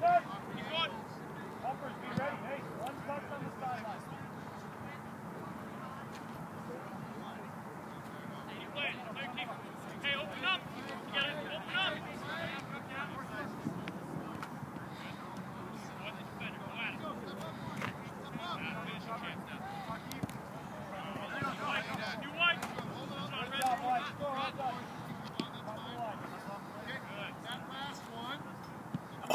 Hey,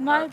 My